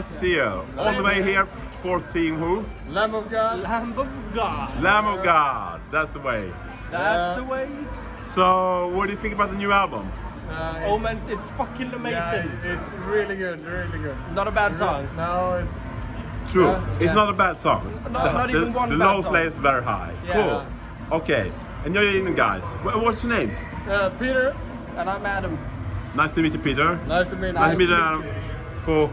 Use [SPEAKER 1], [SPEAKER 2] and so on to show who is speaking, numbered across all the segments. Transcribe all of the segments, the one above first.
[SPEAKER 1] Nice to see you. All the way here for seeing who?
[SPEAKER 2] Lamb of God.
[SPEAKER 3] Lamb of God.
[SPEAKER 1] Lamb of God. That's the way.
[SPEAKER 3] That's
[SPEAKER 2] Yeah.
[SPEAKER 3] the way.
[SPEAKER 1] So, what do you think about the new album?
[SPEAKER 2] Uh,
[SPEAKER 3] Oh man, it's fucking amazing.
[SPEAKER 2] Yeah, it's really good, really good.
[SPEAKER 3] Not a bad song.
[SPEAKER 2] No, it's
[SPEAKER 1] True.
[SPEAKER 2] Yeah,
[SPEAKER 1] it's
[SPEAKER 2] yeah.
[SPEAKER 1] not a bad song.
[SPEAKER 3] No,
[SPEAKER 1] the,
[SPEAKER 3] not
[SPEAKER 1] the,
[SPEAKER 3] even one
[SPEAKER 1] The
[SPEAKER 3] bad
[SPEAKER 1] low
[SPEAKER 3] song.
[SPEAKER 1] play is very high.
[SPEAKER 3] Yeah.
[SPEAKER 1] Cool. Okay. And you're in, guys. What's your names?
[SPEAKER 2] uh, Peter.
[SPEAKER 3] And I'm Adam.
[SPEAKER 1] Nice to meet you, Peter.
[SPEAKER 2] Nice to meet you.
[SPEAKER 1] Nice to meet you.
[SPEAKER 2] you.
[SPEAKER 1] Adam. Cool.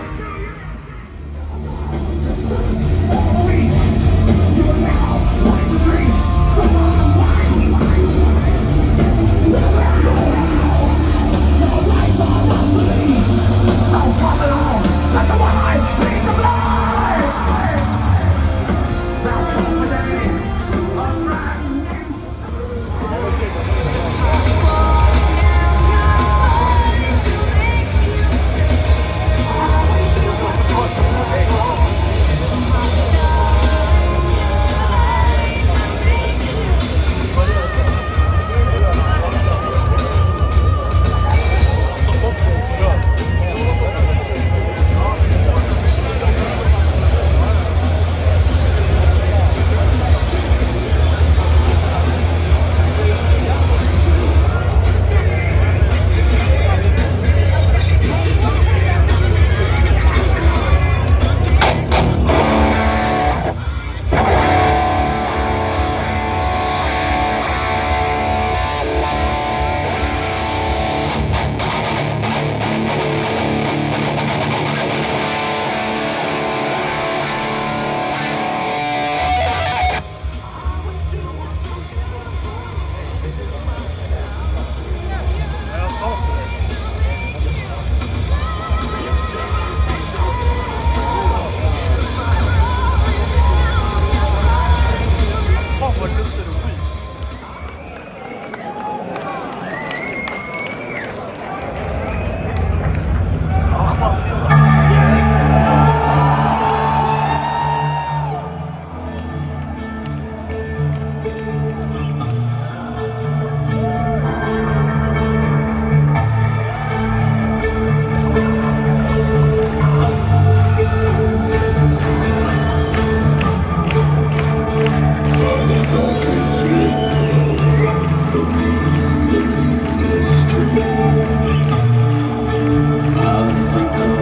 [SPEAKER 4] I think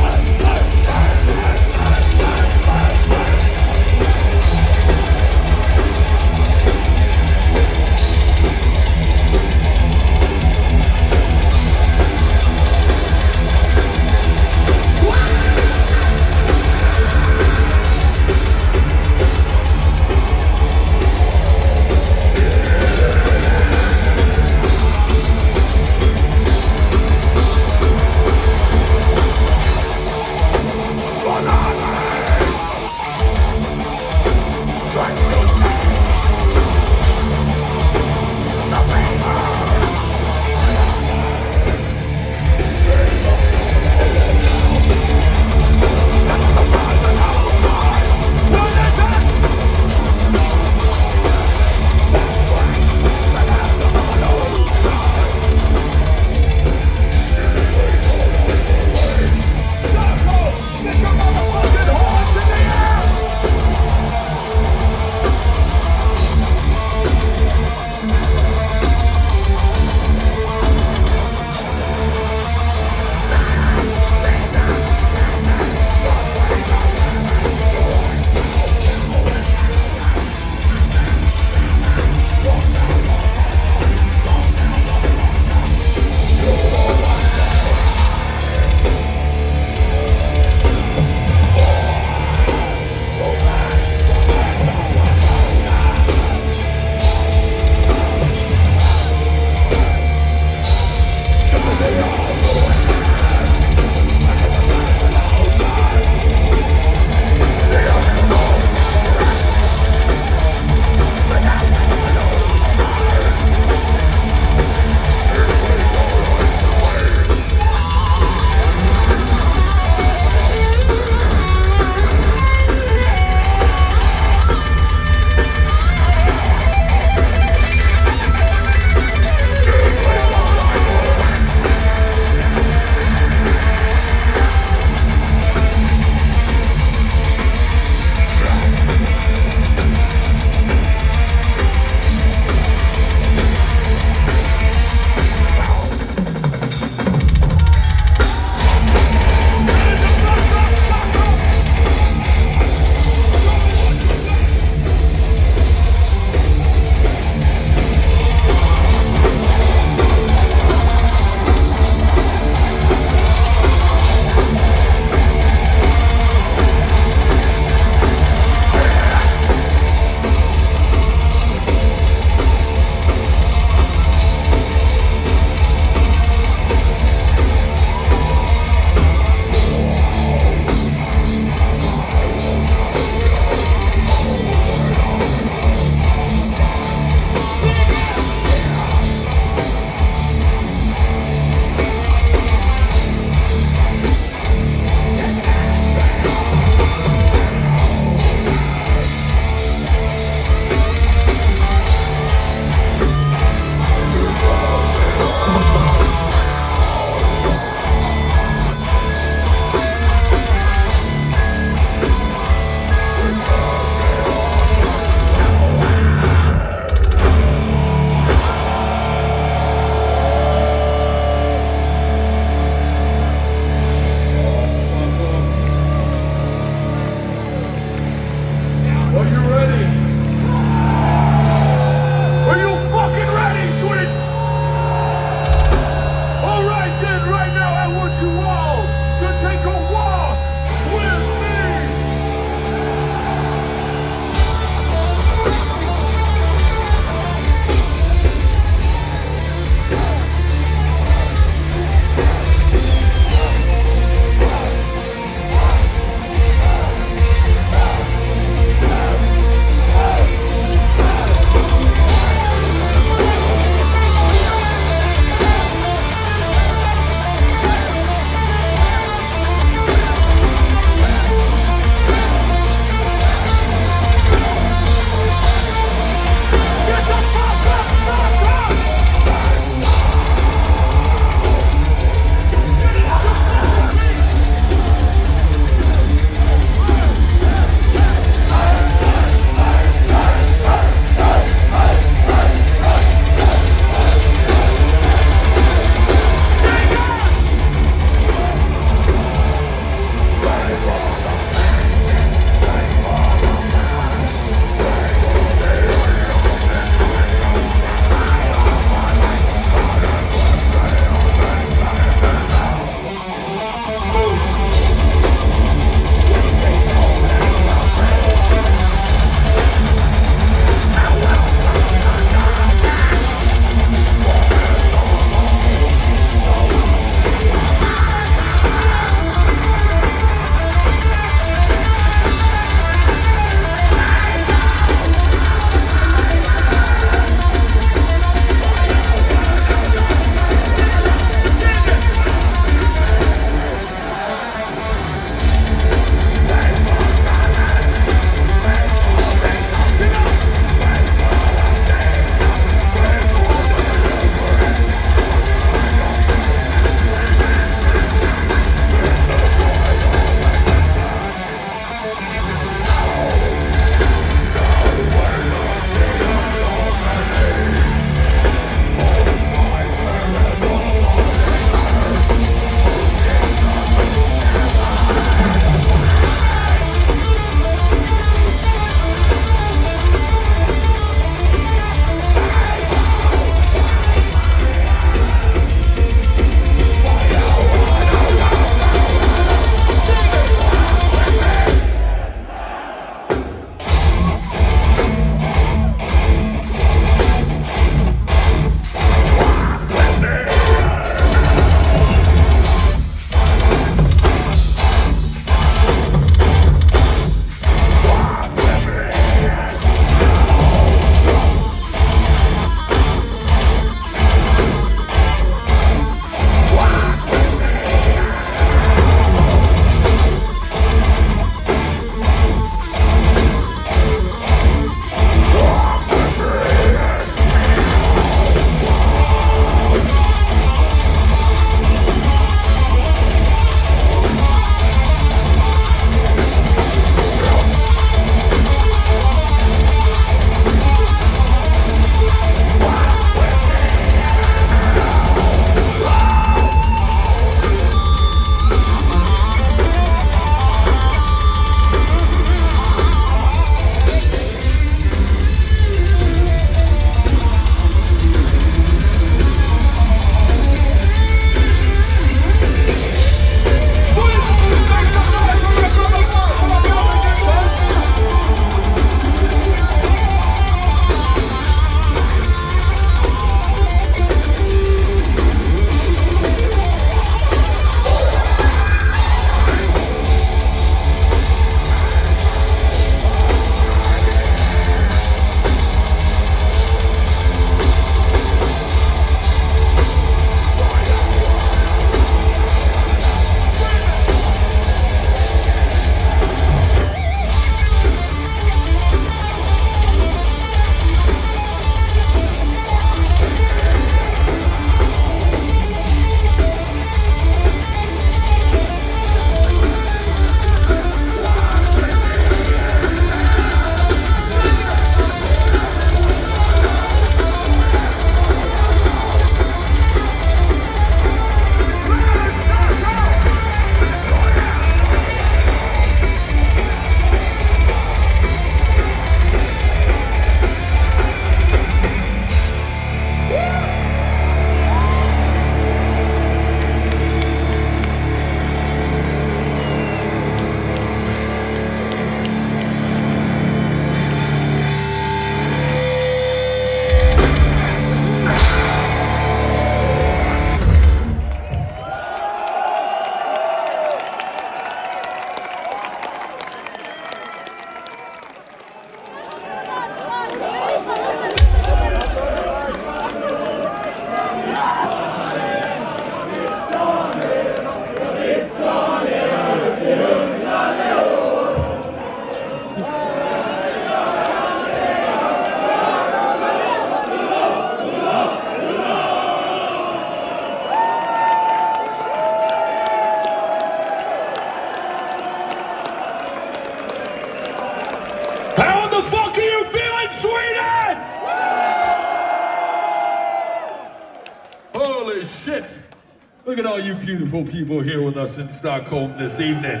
[SPEAKER 4] beautiful people here with us in Stockholm this evening.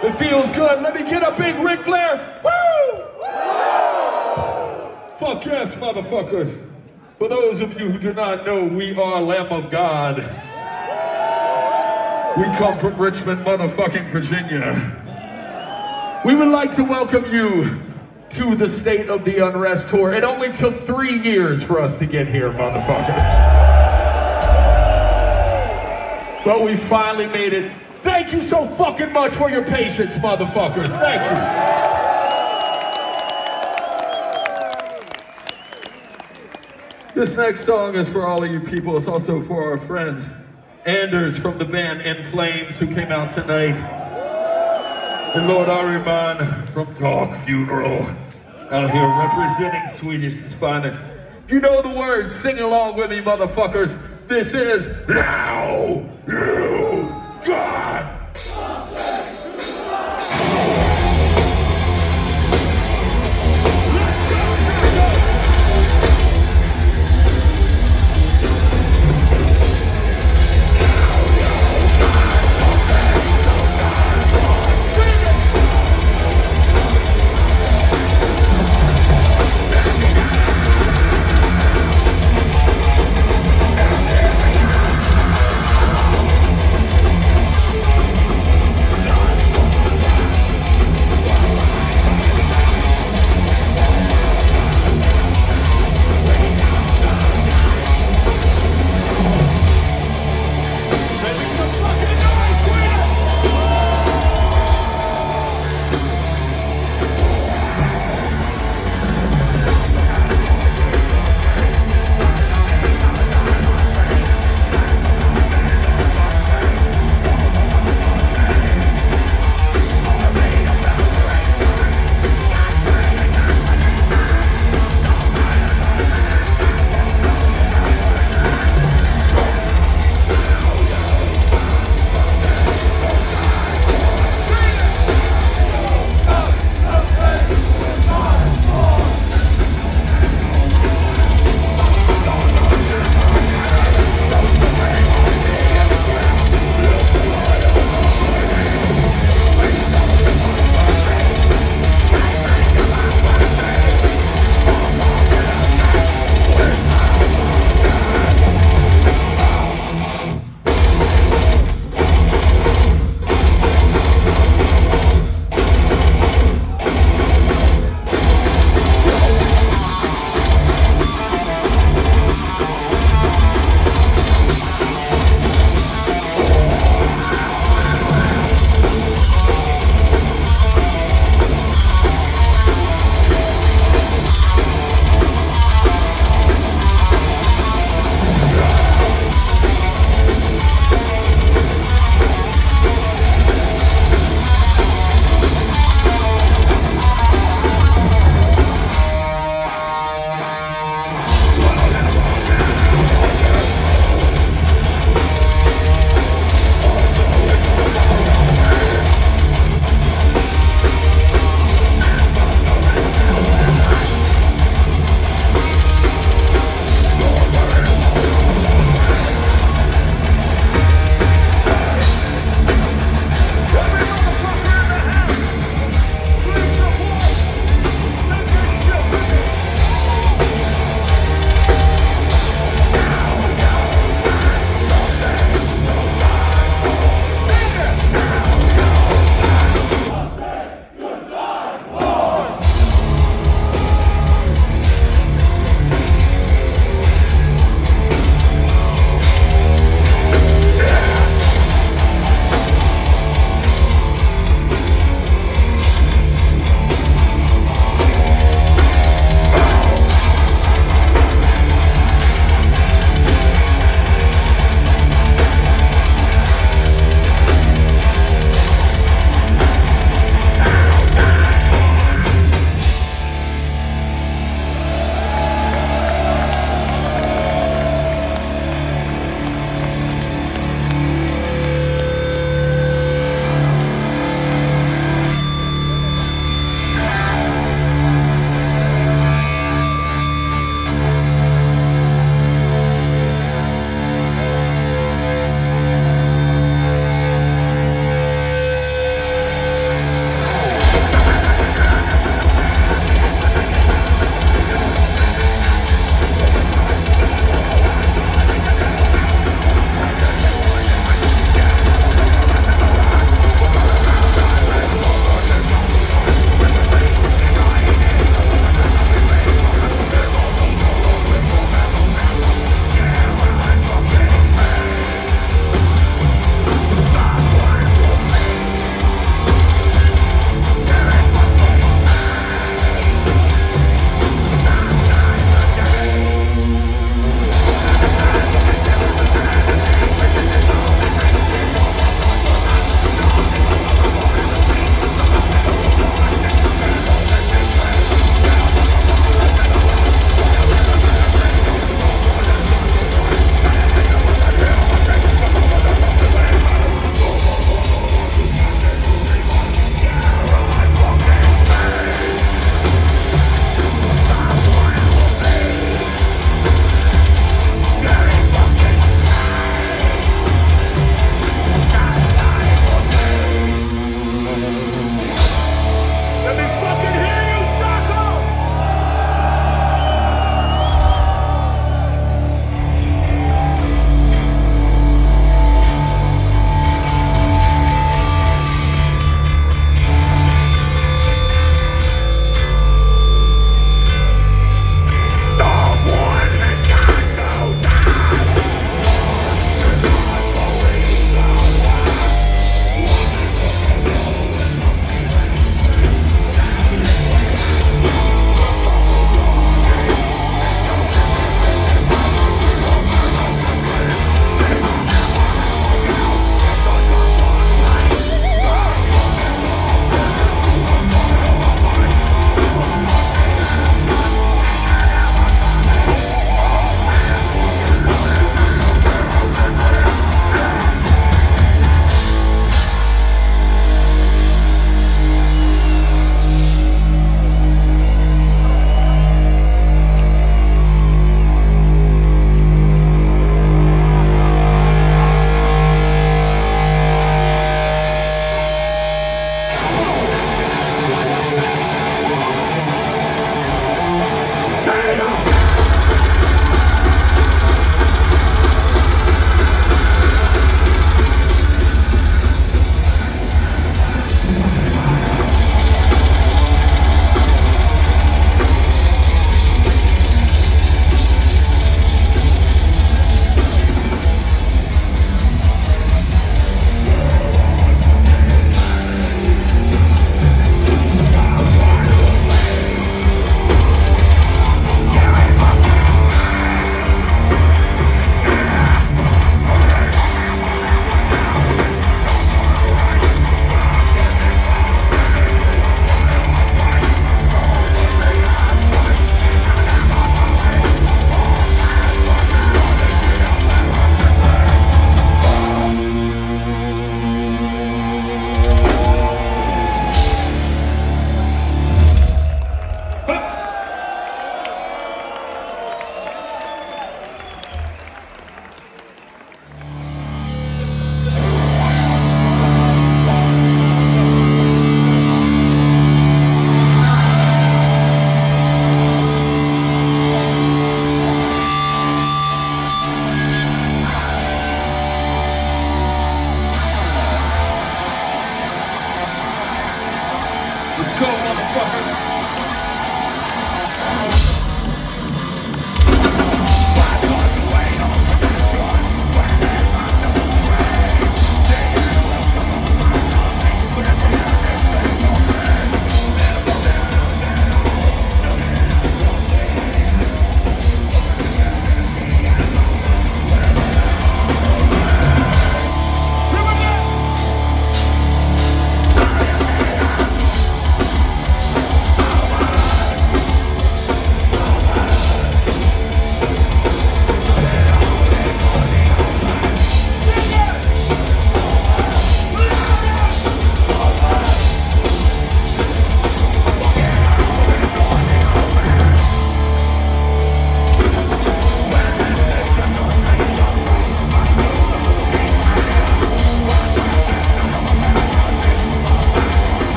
[SPEAKER 4] It feels good. Let me get a big Ric Flair. Woo! Fuck yes, motherfuckers. For those of you who do not know, we are Lamb of God. We come from Richmond, motherfucking Virginia. We would like to welcome you to the State of the Unrest tour. It only took three years for us to get here, motherfuckers. But we finally made it. Thank you so fucking much for your patience, motherfuckers. Thank you. This next song is for all of you people. It's also for our friends. Anders from the band In Flames who came out tonight. And Lord Ahriman from Dark Funeral out here representing Swedish's finest. If you know the words, sing along with me, motherfuckers. This is Now
[SPEAKER 1] You've Got.